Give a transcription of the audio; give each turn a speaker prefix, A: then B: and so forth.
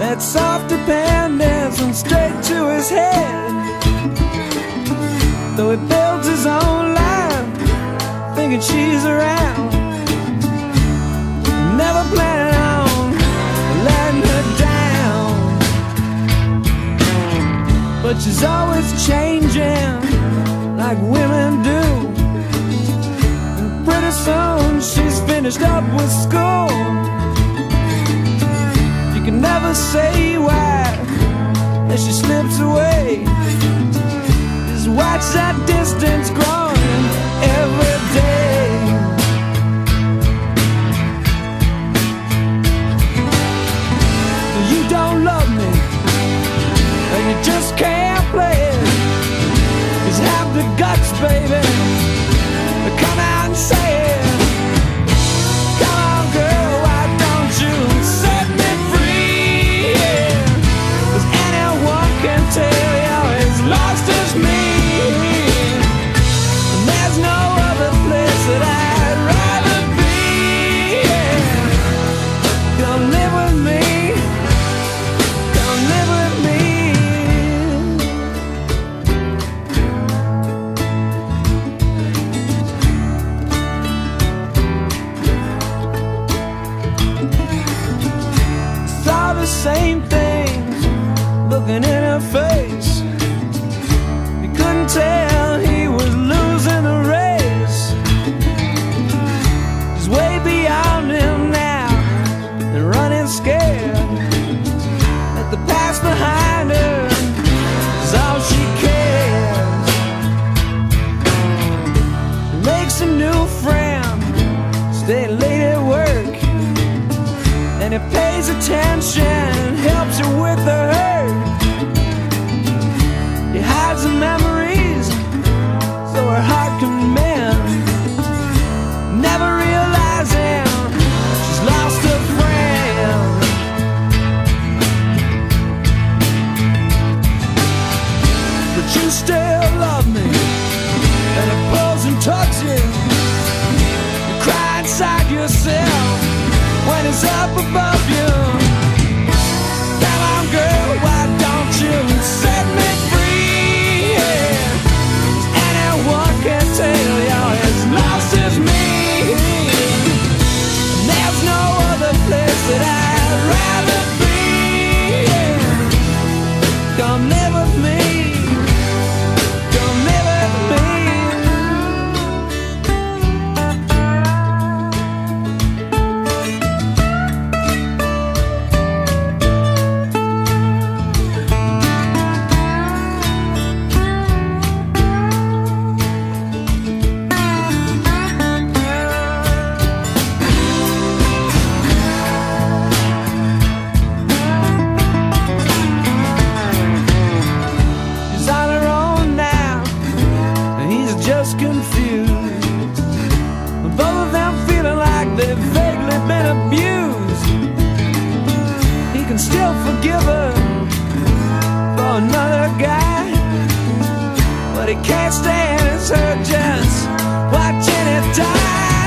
A: that soft dependence went straight to his head. Though he builds his own life, thinking she's around. Never planning on letting her down. But she's always changing, like women do. And pretty soon she's finished up with school. Say why as she slips away. Just watch that distance growing every day. You don't love me, and you just can't play it. Just have the guts, baby. Looking in her face. You couldn't tell he was losing the race. He's way beyond him now and running scared. Let the past behind her is all she cares. Makes a new friend, stay late at work. And it pays attention, helps her with the still forgive her for another guy. But he can't stand his urges, watching it die.